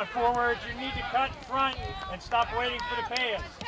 On, forwards. You need to cut front and stop waiting for the pass.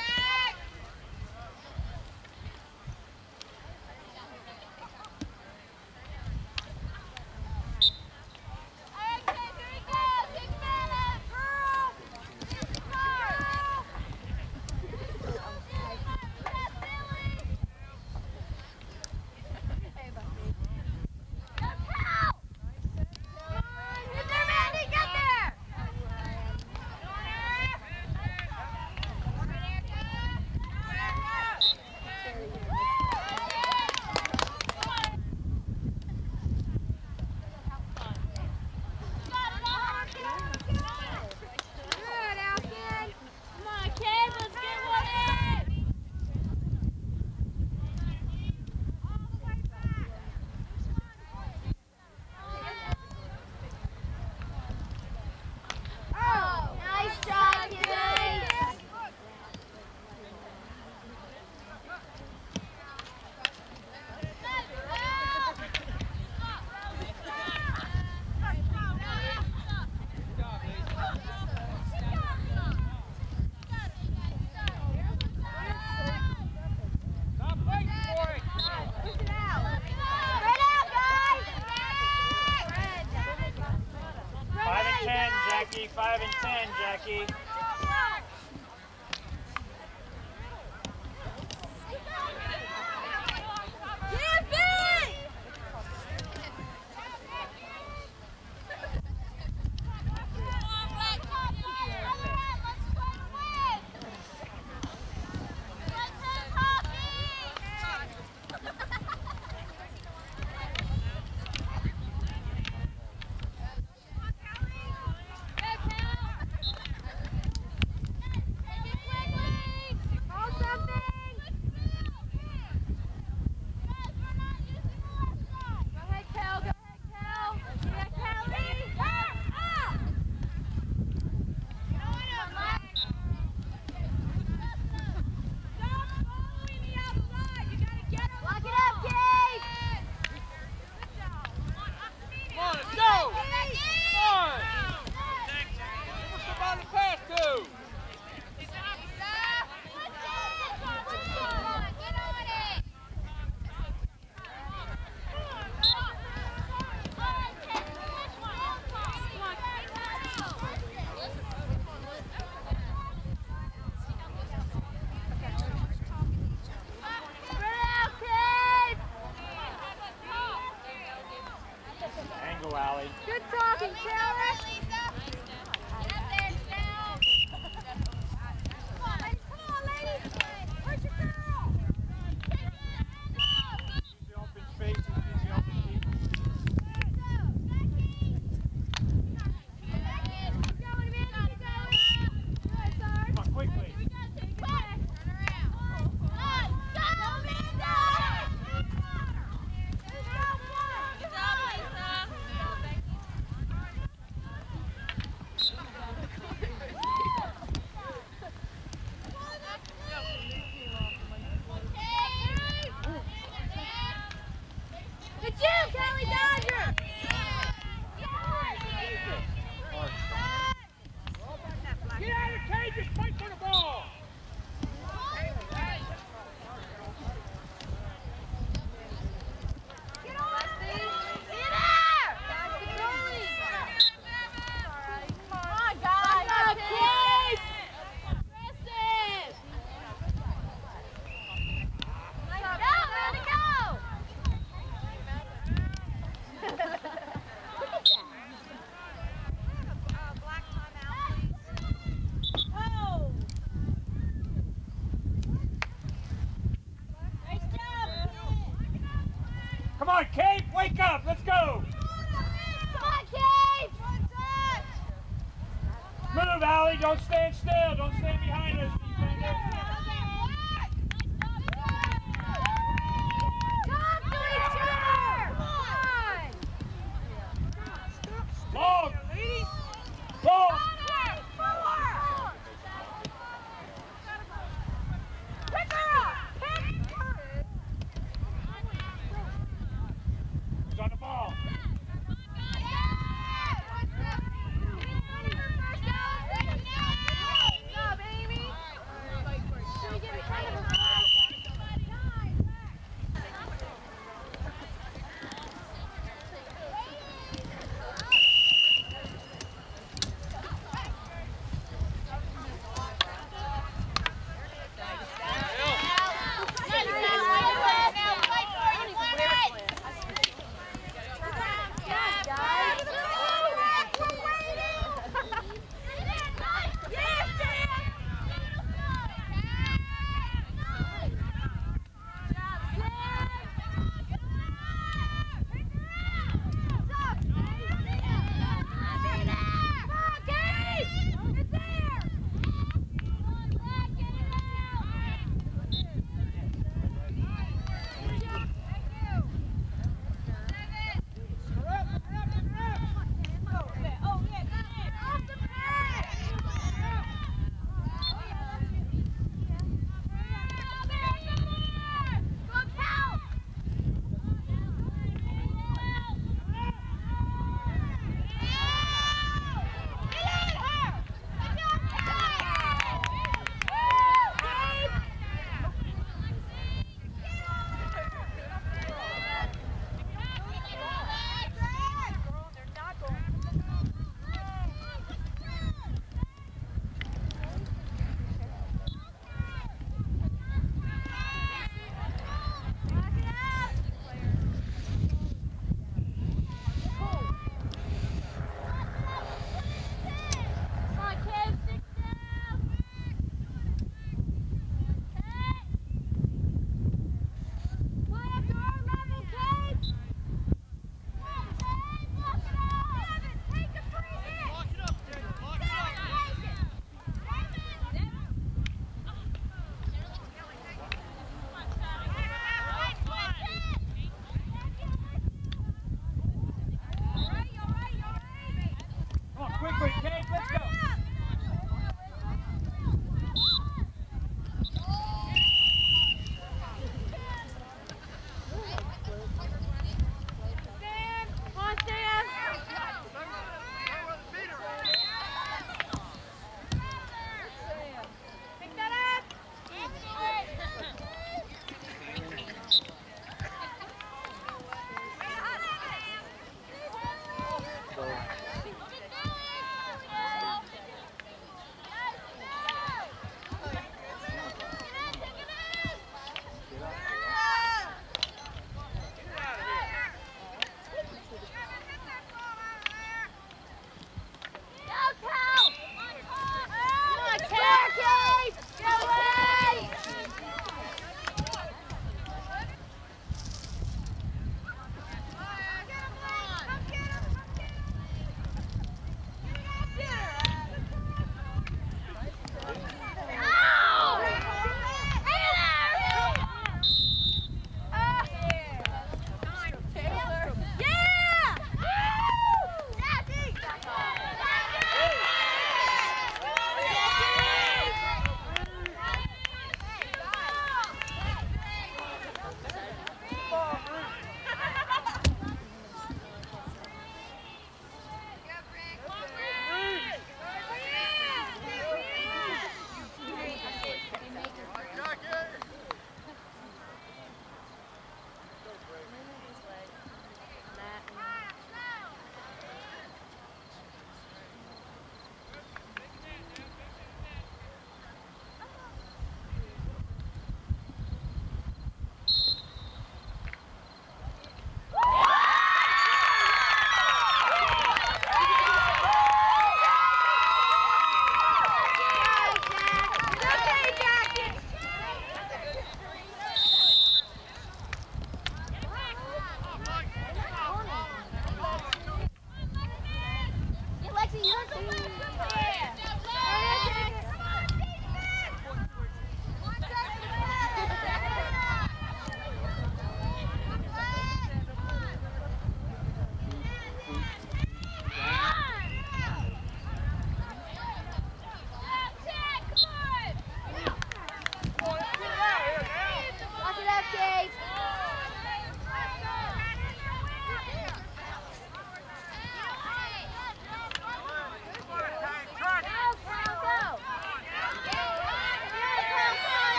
Five and ten, Jackie.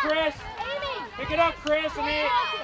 Chris. Pick it up, Chris. I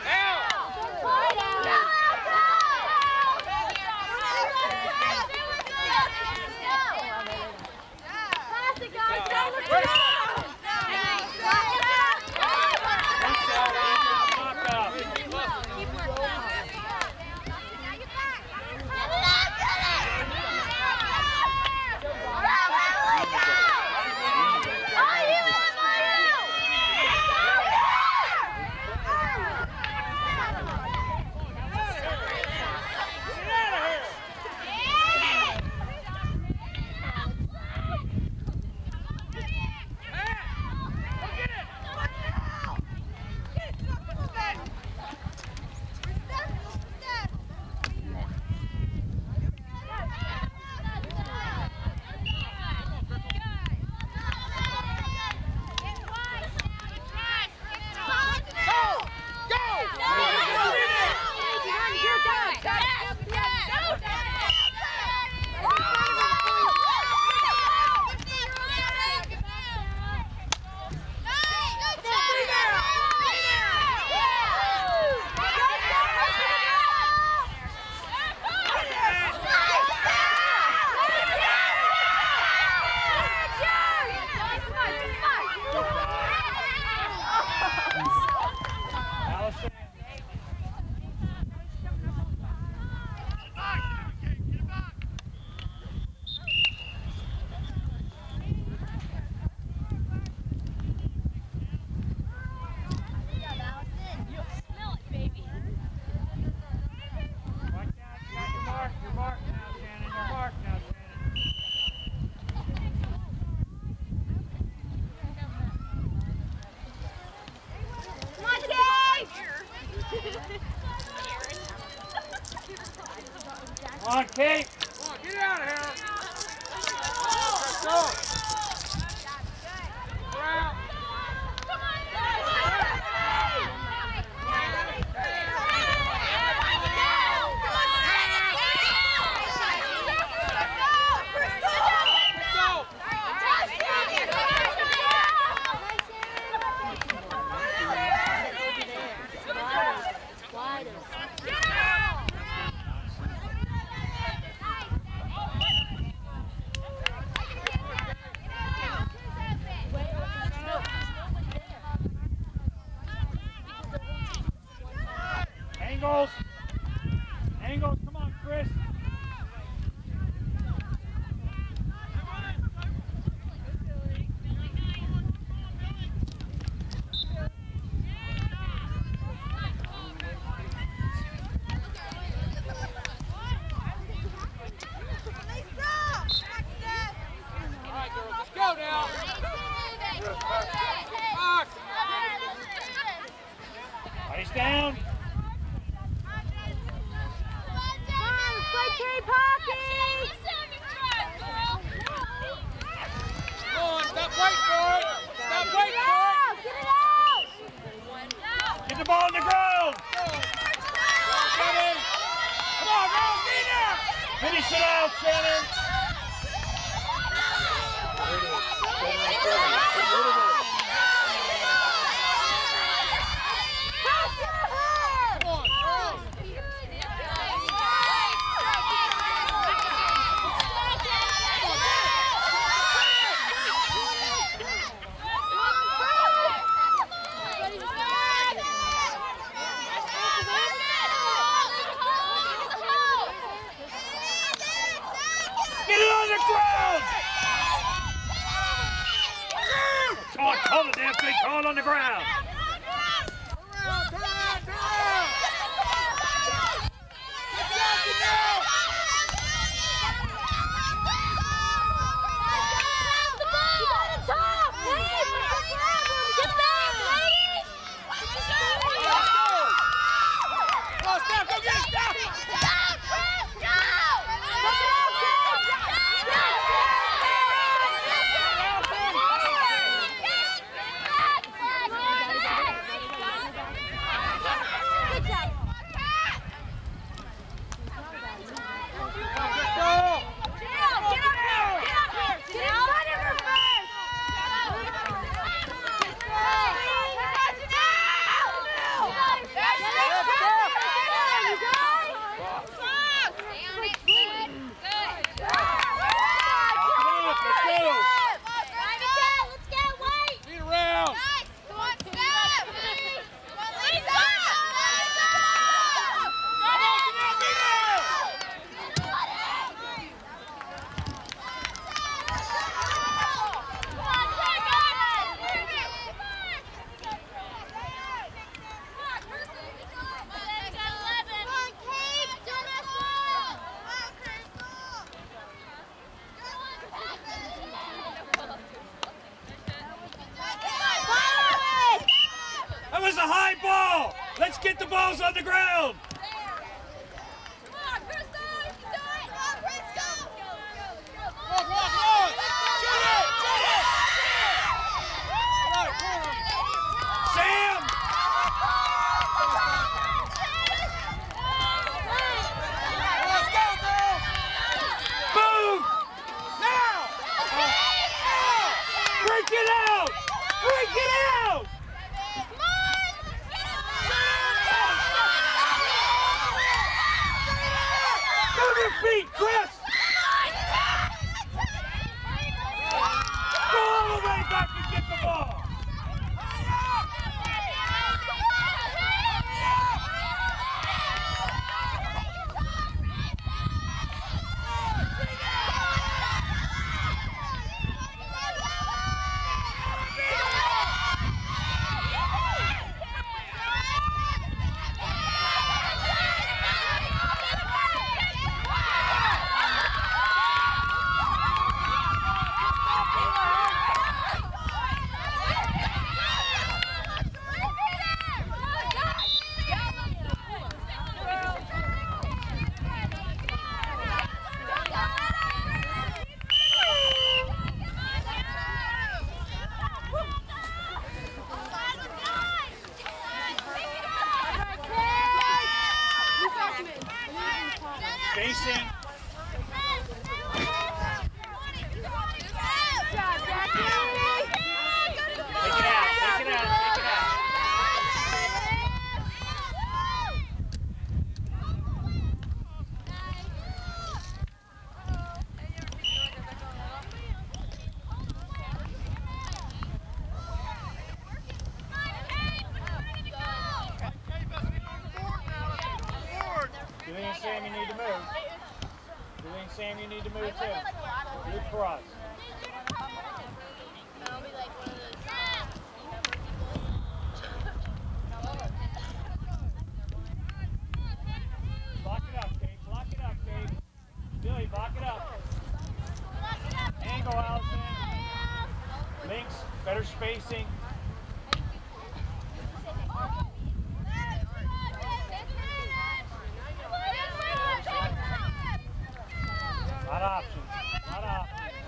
lot of. A lot of options.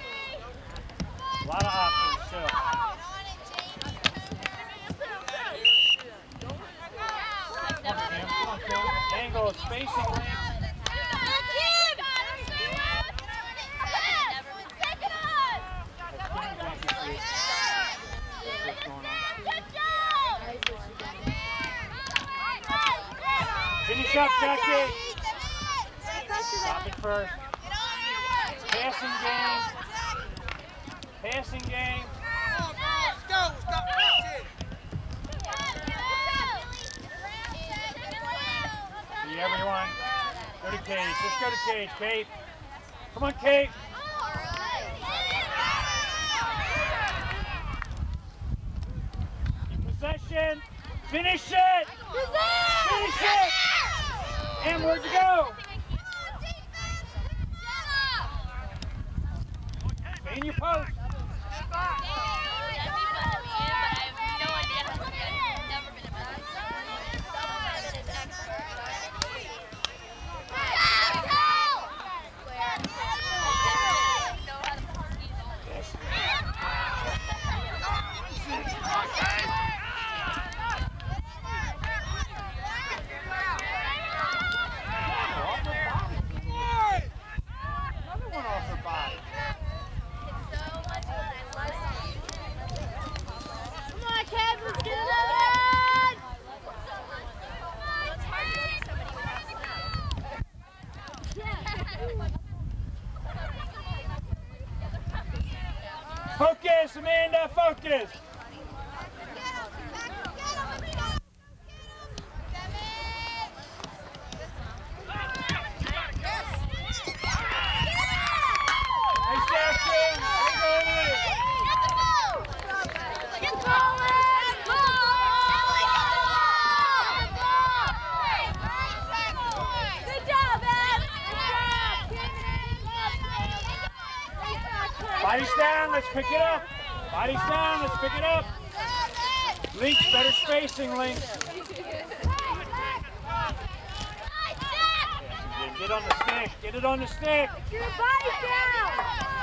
A lot of options change, Kate. Come on, Kate. Focus, Amanda, focus. Body's down, let's pick it up. Body's down, let's pick it up. Link, better spacing, Link. Get on the stick, get it on the stick. Get your body down.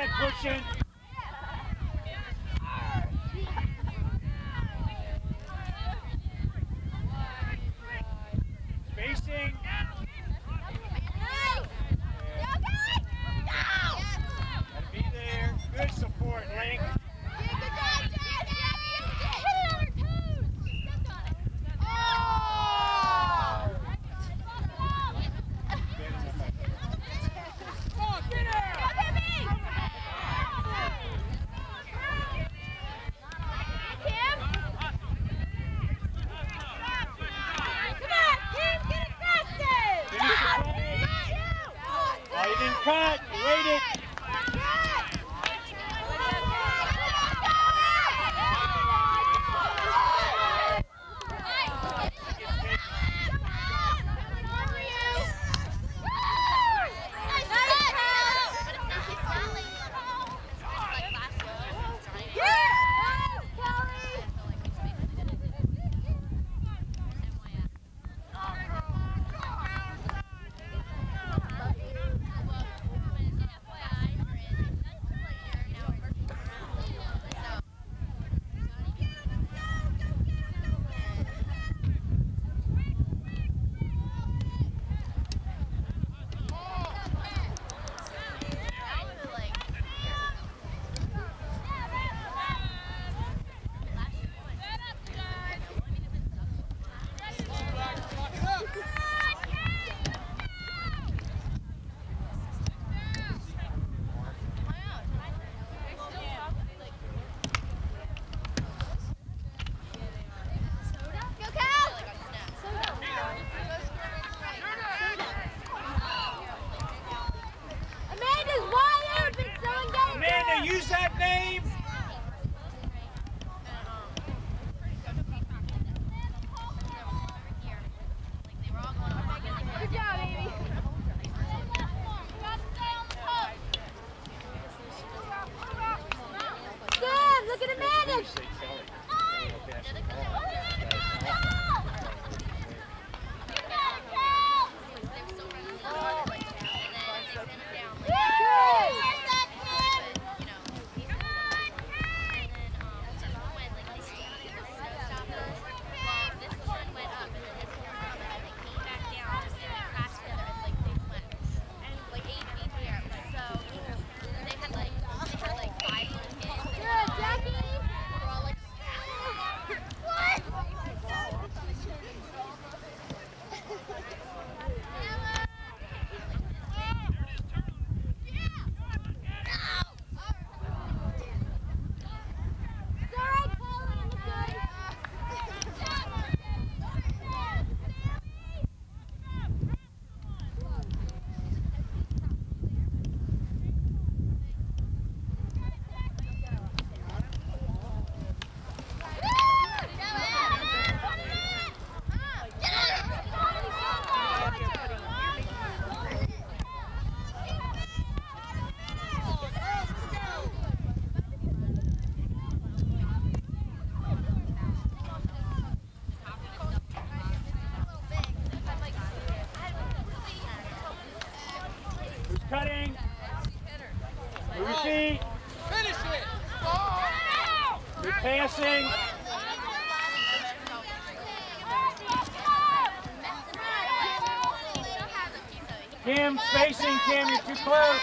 that push. Didn't close.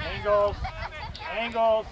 Angles. Angles.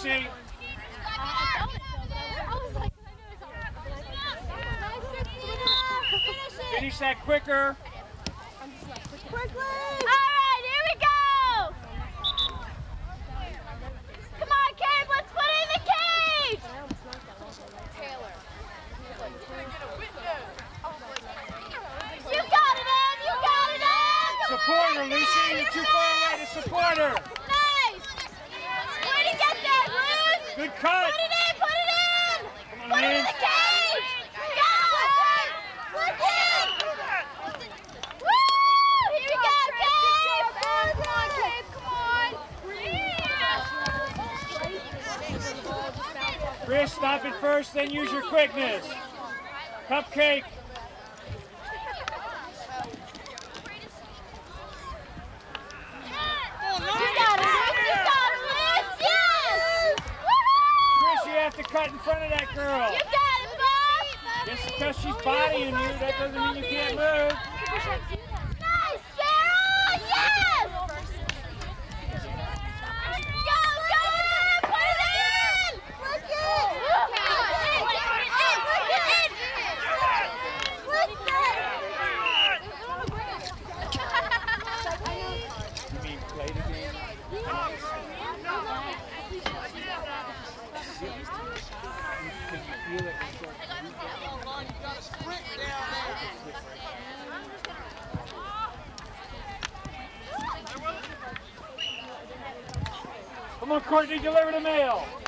seat. Finish that quicker. then use your quickness. Cupcake. Courtney, deliver the mail.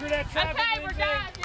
through that traffic. Okay, we're done.